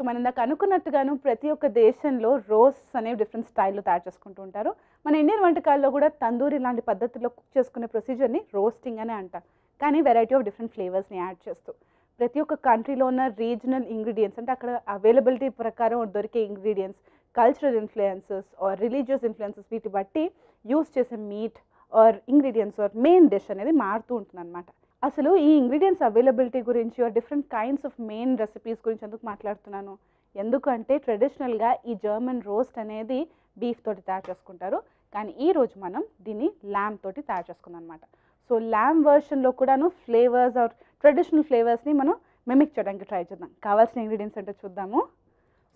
So మనం ఇందాక అనుకున్నట్టుగాను ప్రతి ఒక్క దేశంలో రోస్ అనేవి డిఫరెంట్ స్టైల్లో తయారు చేసుకుంటూ ఉంటారు. మన ఇండియన్ వంటకాల్లో కూడా తందూరి లాంటి పద్ధతిలో కుక్ చేసుకునే ప్రొసీజర్ని రోస్టింగ్ అనే అంటాం. కానీ వెరైటీ ఆఫ్ డిఫరెంట్ ఫ్లేవర్స్ని యాడ్ చేస్తూ. ప్రతి ఒక్క కంట్రీలో ఉన్న రీజనల్ ఇంగ్రీడియంట్స్ అంటే అక్కడ అవైలబిలిటీ ప్రకారం దొరికే ingredients cultural influences or religious influences వీటి బట్టి యూస్ చేసే meat or ingredients or main dish అనేది మారుతూ ఉంటుంది అనమాట అసలు ఈ ఇంగ్రీడియంట్స్ అవైలబిలిటీ గురించి different kinds of main recipes గురించి ఎందుకు మాట్లాడుతున్నాను? ఎందుకంటే ట్రెడిషనల్గా ఈ జర్మన్ రోస్ట్ అనేది బీఫ్ తోటి తయారు చేసుకుంటారు. కానీ ఈ రోజు మనం దీన్ని ల్యామ్ తోటి తయారు చేసుకుందాం అనమాట సో ల్యామ్ వర్షన్లో కూడాను ఫ్లేవర్స్ ఆర్ ట్రెడిషనల్ ఫ్లేవర్స్ని మనం మిమిక్ చేయడానికి ట్రై చేద్దాం. కావాల్సిన ఇంగ్రీడియంట్స్ అంటే చూద్దాము.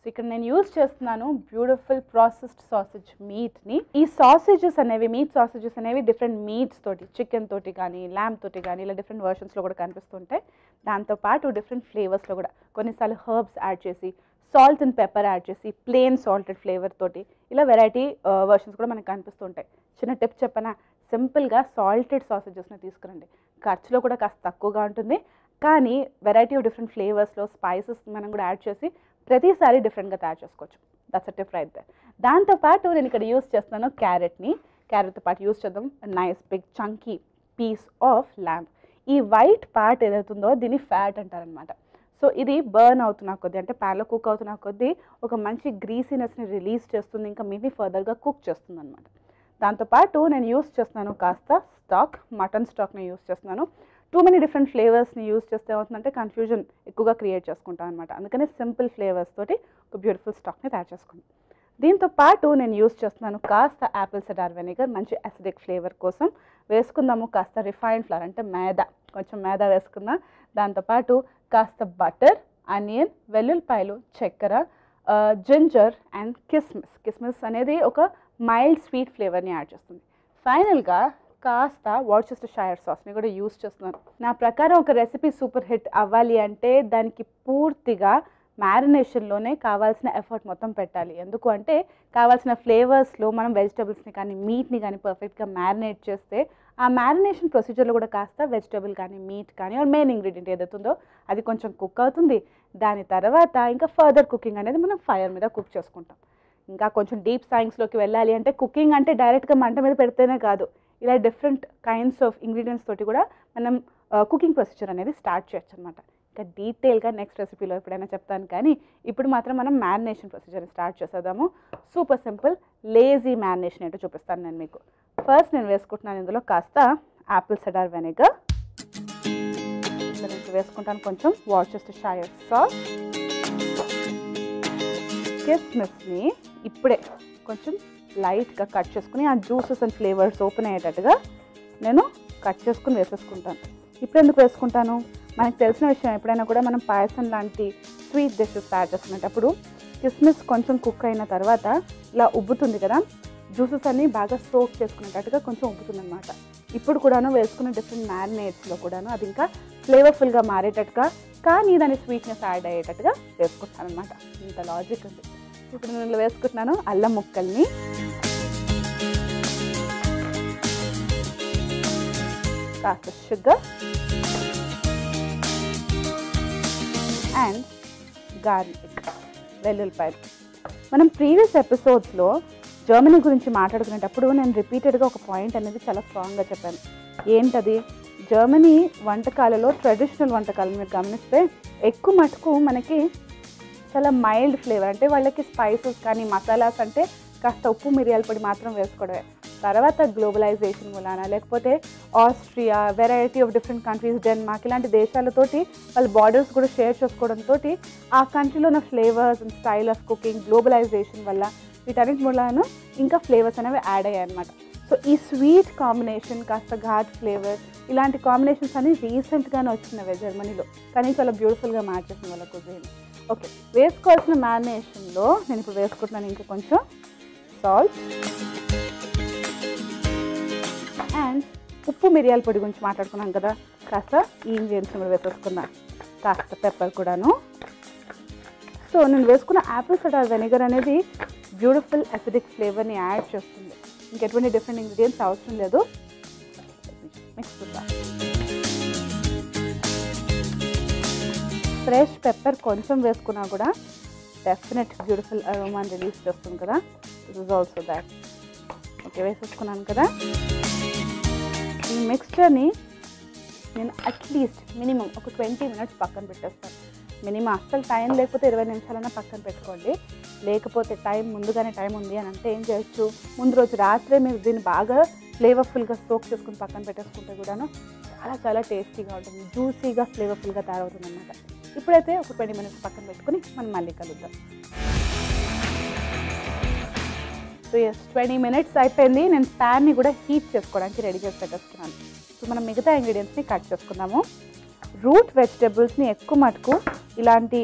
సో ఇక్కడ నేను యూజ్ చేస్తున్నాను బ్యూటిఫుల్ ప్రాసెస్డ్ సాసేజ్ మీట్ని ఈ సాసేజెస్ అనేవి మీట్ సాసేజెస్ అనేవి డిఫరెంట్ మీట్స్ తోటి చికెన్ తోటి కానీ ల్యామ్ తోటి కానీ ఇలా డిఫరెంట్ వర్షన్స్లో కూడా కనిపిస్తుంటాయి. దాంతోపాటు డిఫరెంట్ ఫ్లేవర్స్లో కూడా కొన్నిసార్లు హర్బ్స్ యాడ్ చేసి సాల్ట్ అండ్ పెప్పర్ యాడ్ చేసి ప్లెయిన్ సాల్టెడ్ ఫ్లేవర్ తోటి ఇలా వెరైటీ వర్షన్స్ uh, కూడా మనకు కనిపిస్తుంటాయి. చిన్న టిప్ చెప్పనా? సింపుల్గా సాల్టెడ్ సాసేజెస్ని తీసుకురండి. ఖర్చులో కూడా కాస్త తక్కువగా ఉంటుంది. కానీ వెరైటీ ఆఫ్ డిఫరెంట్ ఫ్లేవర్స్లో స్పైసెస్ మనం కూడా యాడ్ చేసి ప్రతిసారి డిఫరెంట్గా తయారు చేసుకోవచ్చు. దట్స్ అ టిప్ రైట్ దే దాంతోపాటు నేను ఇక్కడ యూస్ చేస్తున్నాను క్యారెట్ని క్యారెట్తో పాటు యూస్ చేద్దాం. Nice big chunky piece of lamb ఈ వైట్ పార్ట్ ఏదైతుందో దీన్ని ఫ్యాట్ అంటారనమాట సో ఇది బర్న్ అవుతున్న కొద్దీ అంటే ప్యాన్లో కుక్ అవుతున్న కొద్దీ ఒక మంచి గ్రీసీనెస్ని రిలీజ్ చేస్తుంది ఇంకా మీని ఫర్దర్గా కుక్ చేస్తుంది అనమాట దాంతోపాటు నేను యూస్ చేస్తున్నాను కాస్త స్టాక్ మటన్ స్టాక్ని యూస్ చేస్తున్నాను. టూ మెనీ డిఫరెంట్ ఫ్లేవర్స్ని యూస్ చేస్తే ఏమవుతుందంటే కన్ఫ్యూజన్ ఎక్కువగా క్రియేట్ చేసుకుంటాను అనమాట అందుకనే సింపుల్ ఫ్లేవర్స్ తోటి ఒక బ్యూటిఫుల్ స్టాక్ని తయారు చేసుకుంటాం దీంతో పాటు నేను యూస్ చేస్తున్నాను కాస్త యాపిల్ సెడార్ వెనిగర్ మంచి అసిడిక్ ఫ్లేవర్ కోసం. వేసుకుందాము కాస్త రిఫైన్డ్ ఫ్లవర్ అంటే మేదా కొంచెం మేదా వేసుకుందాం. దాంతోపాటు కాస్త బటర్ అనియన్ వెల్లుల్లిపాయలు చక్కెర జింజర్ అండ్ కిస్మిస్ కిస్మిస్ అనేది ఒక మైల్డ్ స్వీట్ ఫ్లేవర్ని యాడ్ చేస్తుంది. ఫైనల్గా కాస్త వాట్చెస్టర్ షైర్ సాస్ని కూడా యూస్ చేస్తున్నాను. నా ప్రకారం ఒక రెసిపీ సూపర్ హిట్ అవ్వాలి అంటే దానికి పూర్తిగా మ్యారినేషన్లోనే కావాల్సిన ఎఫర్ట్ మొత్తం పెట్టాలి. ఎందుకు అంటే కావాల్సిన ఫ్లేవర్స్లో మనం వెజిటబుల్స్ని కానీ మీట్ని కానీ పర్ఫెక్ట్గా మ్యారినేట్ చేస్తే ఆ మ్యారినేషన్ ప్రొసీజర్లో కూడా కాస్త వెజిటబుల్ కానీ మీట్ కానీ ఆర్ మెయిన్ ఇంగ్రీడియంట్ ఏదైతుందో అది కొంచెం కుక్ అవుతుంది. దాని తర్వాత ఇంకా ఫర్దర్ కుకింగ్ అనేది మనం ఫైర్ మీద కుక్ చేసుకుంటాం. ఇంకా కొంచెం డీప్ సైన్స్లోకి వెళ్ళాలి అంటే కుకింగ్ అంటే డైరెక్ట్గా మంట మీద పెడితేనే కాదు. ఇలా డిఫరెంట్ కైండ్స్ ఆఫ్ ఇంగ్రీడియంట్స్ తోటి కూడా మనం uh, కుకింగ్ ప్రొసీజర్ అనేది స్టార్ట్ చేయొచ్చు అనమాట ఇంకా డీటెయిల్గా నెక్స్ట్ రెసిపీలో ఎప్పుడైనా చెప్తాను కానీ ఇప్పుడు మాత్రం మనం మ్యారినేషన్ ప్రొసీజర్ని స్టార్ట్ చేసేద్దాము. సూపర్ సింపుల్ లేజీ మ్యారినేషన్ ఏంటో చూపిస్తాను నేను మీకు. ఫస్ట్ నేను వేసుకుంటున్నాను ఇందులో కాస్త యాపిల్ సెడార్ వెనిగర్ నేను వేసుకుంటాను కొంచెం వాచెస్ట్ షాయర్ సాస్ కిస్మిస్ని ఇప్పుడే కొంచెం లైట్గా కట్ చేసుకుని ఆ జ్యూసెస్ అండ్ ఫ్లేవర్స్ ఓపెన్ అయ్యేటట్టుగా నేను కట్ చేసుకుని వేసేసుకుంటాను. ఇప్పుడు ఎందుకు వేసుకుంటాను? మనకు తెలిసిన విషయం ఎప్పుడైనా కూడా మనం పాయసం లాంటి స్వీట్ డిషెస్ తయారు చేసుకునేటప్పుడు కిస్మిస్ కొంచెం కుక్ అయిన తర్వాత ఇలా ఉబ్బుతుంది కదా జ్యూసెస్ అన్నీ బాగా సోక్ చేసుకునేటట్టుగా కొంచెం ఉబ్బుతుంది అనమాట ఇప్పుడు కూడాను వేసుకున్న డిఫరెంట్ మ్యారినేట్స్లో కూడాను అది ఇంకా ఫ్లేవర్ఫుల్గా మారేటట్టుగా కానీ దాని స్వీట్నెస్ యాడ్ అయ్యేటట్టుగా వేసుకుంటాను అనమాట ఇంత లాజిక్ ఉంది. ఇప్పుడు నేను వేసుకుంటున్నాను అల్లం ముక్కల్ని కాస్త షుగర్ అండ్ గార్లిక్ వెల్లుల్లిపాయలు. మనం ప్రీవియస్ ఎపిసోడ్స్లో జర్మనీ గురించి మాట్లాడుకునేటప్పుడు నేను రిపీటెడ్గా ఒక పాయింట్ అనేది చాలా స్ట్రాంగ్గా చెప్పాను. ఏంటది? జర్మనీ వంటకాలలో ట్రెడిషనల్ వంటకాలు మీరు గమనిస్తే ఎక్కువ మటుకు మనకి చాలా మైల్డ్ ఫ్లేవర్ అంటే వాళ్ళకి స్పైసెస్ కానీ మసాలాస్ అంటే కాస్త ఉప్పు మిరియాల పొడి మాత్రం వేసుకోవడమే. తర్వాత గ్లోబలైజేషన్ మూలాన? లేకపోతే Austria variety of different countries Denmark ఇలాంటి దేశాలతోటి వాళ్ళ బార్డర్స్ కూడా షేర్ చేసుకోవడంతో ఆ కంట్రీలో ఉన్న flavours and style of cooking globalisation వల్ల వీటన్నిటి మూలాన ఇంకా ఫ్లేవర్స్ అనేవి యాడ్ అయ్యాయి అనమాట సో ఈ స్వీట్ కాంబినేషన్ కాస్త ఘాట్ ఫ్లేవర్ ఇలాంటి కాంబినేషన్స్ అన్ని రీసెంట్గానే వచ్చినవే జర్మనీలో. కానీ చాలా బ్యూటిఫుల్గా మార్చేసిన వాళ్ళ కుజీని ఓకే వేసుకోవాల్సిన మ్యారినేషన్లో నేను ఇప్పుడు వేసుకుంటున్నాను ఇంకా కొంచెం సాల్ట్ అండ్ ఉప్పు మిరియాల పొడి గురించి మాట్లాడుకున్నాం కదా. కాస్త ఈ ఇంగ్రీడియంట్స్ కూడా వేసేసుకుందాం కాస్త పెప్పర్ కూడాను. సో నేను వేసుకున్న యాపిల్ సోడా వెనిగర్ అనేది బ్యూటిఫుల్ అసిడిక్ ఫ్లేవర్ని యాడ్ చేస్తుంది. ఇంకెటువంటి డిఫరెంట్ ఇంగ్రీడియంట్స్ అవసరం లేదు. మిక్స్ చూద్దాం. ఫ్రెష్ పెప్పర్ కొంచెం వేసుకున్నా కూడా డెఫినెట్ బ్యూటిఫుల్ అరోమాని రిలీజ్ చేస్తుంది కదా. This is also that okay వేసేసుకున్నాను కదా. ఈ మిక్స్చర్ని నేను అట్లీస్ట్ మినిమం ఒక ట్వంటీ మినిట్స్ పక్కన పెట్టేస్తాను. మినిమం అస్సలు టైం లేకపోతే ఇరవై నిమిషాలన్నా పక్కన పెట్టుకోండి. లేకపోతే టైం ముందుగానే టైం ఉంది అని అంటే ఏం చేయొచ్చు? ముందు రోజు రాత్రే మీరు దీన్ని బాగా ఫ్లేవర్ఫుల్గా సోక్ చేసుకుని పక్కన పెట్టేసుకుంటే కూడాను చాలా చాలా టేస్టీగా ఉంటుంది. జ్యూసీగా ఫ్లేవర్ఫుల్గా తయారవుతుంది అనమాట ఇప్పుడైతే ఒక ట్వంటీ మినిట్స్ పక్కన పెట్టుకుని మనం మళ్ళీ కలుద్దాం. సో ఎస్ ట్వంటీ మినిట్స్ అయిపోయింది. నేను ప్యాన్ని కూడా హీట్ చేసుకోవడానికి రెడీ చేసి పెట్టేస్తున్నాను. సో మనం మిగతా ఇంగ్రీడియంట్స్ని కట్ చేసుకుందాము. రూట్ వెజిటేబుల్స్ని ఎక్కువ మటుకు ఇలాంటి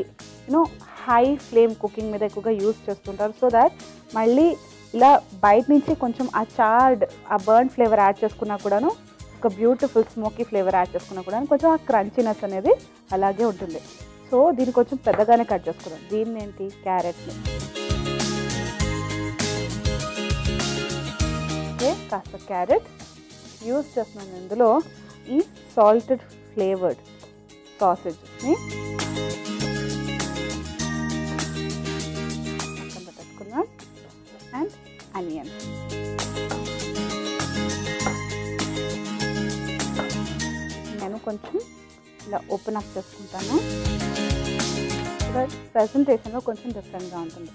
యూనో హై ఫ్లేమ్ కుకింగ్ మీద ఎక్కువగా యూజ్ చేస్తుంటారు. సో దాట్ మళ్ళీ ఇలా బయట నుంచి కొంచెం ఆ చార్డ్ ఆ బర్న్ ఫ్లేవర్ యాడ్ చేసుకున్నా కూడాను ఒక బ్యూటిఫుల్ స్మోకీ ఫ్లేవర్ యాడ్ చేసుకున్నా కూడా కొంచెం ఆ క్రంచీనెస్ అనేది అలాగే ఉంటుంది. సో దీన్ని కొంచెం పెద్దగానే కట్ చేసుకున్నాం దీన్ని ఏంటి? క్యారెట్ని కాస్త క్యారెట్ యూస్ చేస్తున్నాను ఇందులో ఈ సాల్టెడ్ ఫ్లేవర్డ్ సాసేజ్ని పక్కన అండ్ అనియన్ నేను కొంచెం ఇలా ఓపెన్ అప్ చేసుకుంటాను. ప్రజెంటేషన్లో కొంచెం డిఫరెంట్గా ఉంటుంది.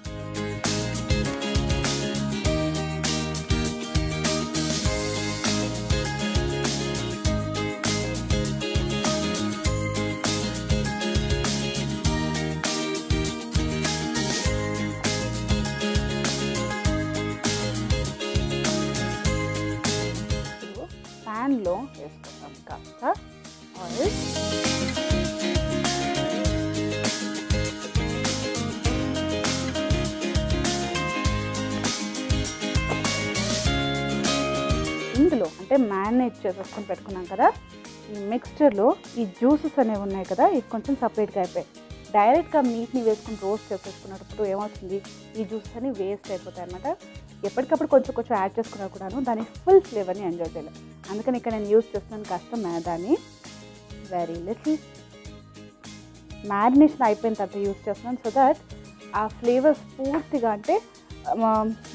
అంటే మ్యారినేట్ చేసేసుకొని పెట్టుకున్నాం కదా. ఈ మిక్స్చర్లో ఈ జ్యూసెస్ అనేవి ఉన్నాయి కదా ఇవి కొంచెం సపరేట్గా అయిపోయాయి. డైరెక్ట్గా మీట్ని వేసుకుని రోస్ట్ చేసేసుకున్నప్పుడు ఏమవుతుంది? ఈ జ్యూసెస్ అని వేస్ట్ అయిపోతాయి అనమాట ఎప్పటికప్పుడు కొంచెం కొంచెం యాడ్ చేసుకున్నా కూడాను దాని ఫుల్ ఫ్లేవర్ని ఎంజాయ్ చేయలేదు అందుకని ఇక్కడ నేను యూజ్ చేస్తున్నాను కాస్త మైదాని వెరీ లిటిల్. మ్యారినేషన్ అయిపోయిన తర్వాత యూజ్ చేస్తున్నాను సో దట్ ఆ ఫ్లేవర్స్ పూర్తిగా అంటే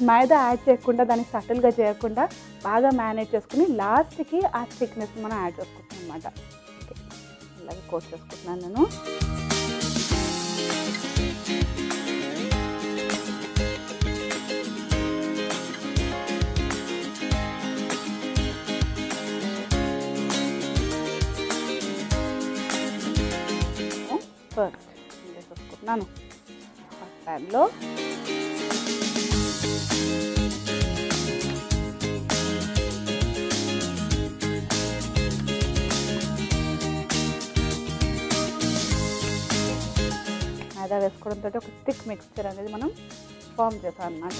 మైదా యాడ్ చేయకుండా దాన్ని సటిల్గా చేయకుండా బాగా మేనేజ్ చేసుకుని లాస్ట్కి ఆ థిక్నెస్ మనం యాడ్ చేసుకుంటాం అనమాట అలాగే కోట్ చేసుకుంటున్నాను నేను. ఫస్ట్ వేసేసుకుంటున్నాను టైంలో మైదా వేసుకోవడంతో ఒక థిక్ మిక్స్చర్ అనేది మనం ఫామ్ చేస్తాం అన్నమాట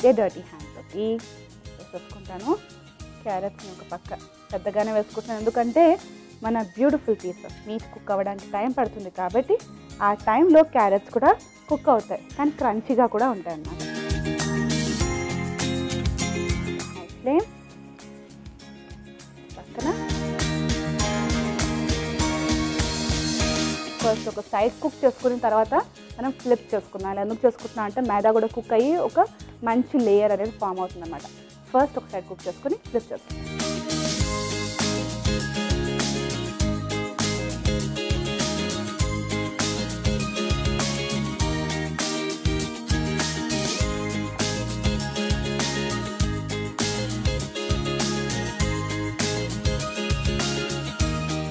ఇదే డర్టీ హ్యాండ్ తోటి వేసేసుకుంటాను. క్యారెట్స్ని ఒక పక్క పెద్దగానే వేసుకుంటున్నాను. ఎందుకంటే మన బ్యూటిఫుల్ పీస్ మీట్ కుక్ అవ్వడానికి టైం పడుతుంది కాబట్టి ఆ టైంలో క్యారెట్స్ కూడా కుక్ అవుతాయి. కానీ క్రంచీగా కూడా ఉంటాయి అన్నమాట. ఫ్లేమ్ పక్కన ఫస్ట్ ఒక సైడ్ కుక్ చేసుకున్న తర్వాత మనం ఫ్లిప్ చేసుకున్నాం ఇలా ఎందుకు చేసుకుంటున్నాం అంటే మైదా కూడా కుక్ అయ్యి ఒక మంచి లేయర్ అనేది ఫామ్ అవుతుంది అనమాట ఫస్ట్ ఒక సైడ్ కుక్ చేసుకుని ఫ్లిప్ చేసుకుంటాం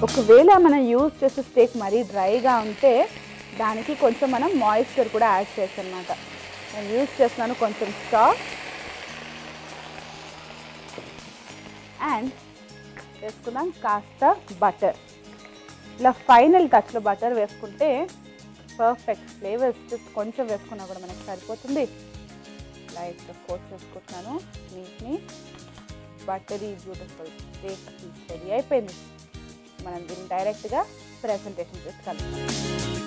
ఒకవేళ మనం యూజ్ చేసే స్టేక్ మరీ డ్రైగా ఉంటే దానికి కొంచెం మనం మాయిశ్చర్ కూడా యాడ్ చేయొచ్చు అనమాట నేను యూజ్ చేస్తున్నాను కొంచెం స్టాక్ అండ్ వేసుకుందాం కాస్త బటర్ ఇలా ఫైనల్ టచ్లో బటర్ వేసుకుంటే పర్ఫెక్ట్ ఫ్లేవర్స్ జస్ట్ కొంచెం వేసుకున్నా కూడా మనకి సరిపోతుంది. లైట్గా కోట్ చేసుకుంటున్నాను. నీట్ని బటరీ బ్యూటిఫుల్ స్టేక్ రెడీ అయిపోయింది. మనం దీన్ని డైరెక్ట్గా ప్రెజెంటేషన్ చేసి కలుగుతాం